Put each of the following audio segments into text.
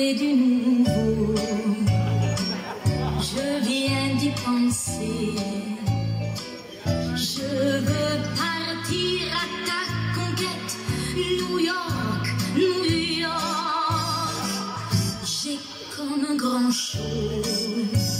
du nouveau. Je viens d'y penser. Je veux partir à ta conquête, New York, New York. J'ai comme un grand chose.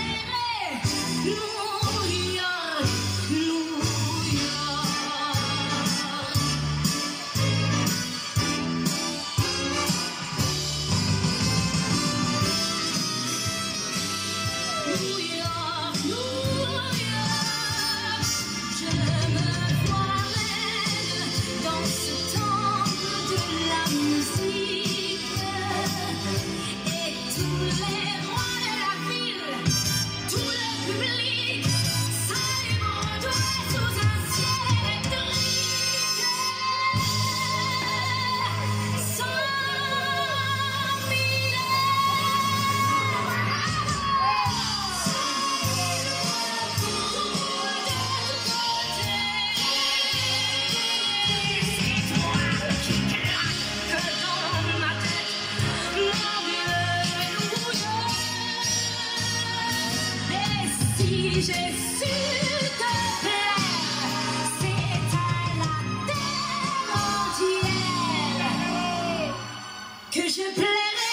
Dios. Si Jésus te plaît, c'est à la terre entière que je plairai.